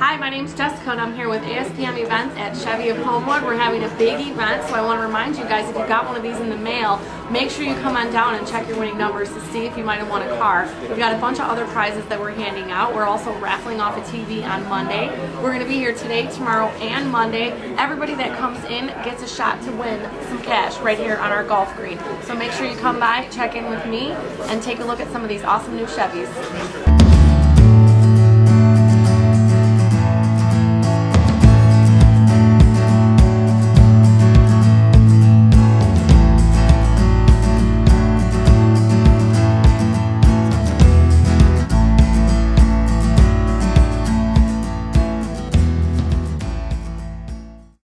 Hi, my name is Jessica and I'm here with ASPM Events at Chevy of Homewood. We're having a big event, so I want to remind you guys if you got one of these in the mail, make sure you come on down and check your winning numbers to see if you might have won a car. We've got a bunch of other prizes that we're handing out. We're also raffling off a TV on Monday. We're going to be here today, tomorrow, and Monday. Everybody that comes in gets a shot to win some cash right here on our golf green. So make sure you come by, check in with me, and take a look at some of these awesome new Chevys.